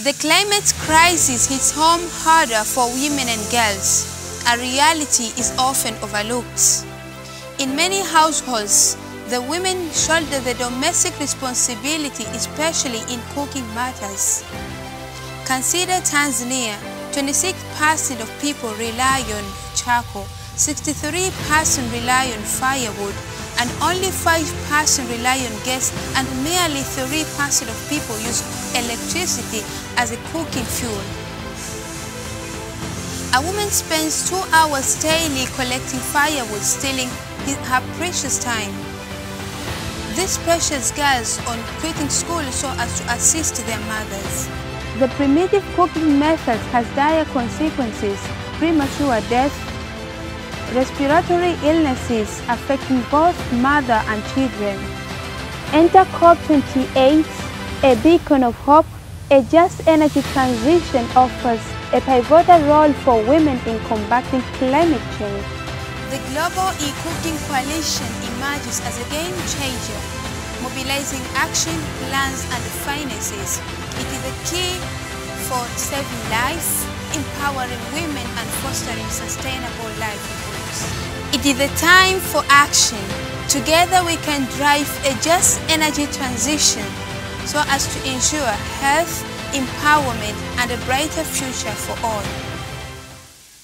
The climate crisis hits home harder for women and girls. A reality is often overlooked. In many households, the women shoulder the domestic responsibility, especially in cooking matters. Consider Tanzania. 26% of people rely on charcoal, 63% rely on firewood, and only 5% rely on gas, and merely 3% of people use electricity as a cooking fuel. A woman spends two hours daily collecting firewood, stealing her precious time. These precious girls on quitting school so as to assist their mothers. The primitive cooking method has dire consequences, premature death, respiratory illnesses affecting both mother and children. Enter COP28, a beacon of hope, a just energy transition offers a pivotal role for women in combating climate change. The Global E-Cooking Coalition emerges as a game changer, mobilizing action, plans and finances. It is a key for saving lives, empowering women and fostering sustainable livelihoods. It is a time for action. Together we can drive a just energy transition so as to ensure health, empowerment and a brighter future for all.